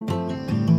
Música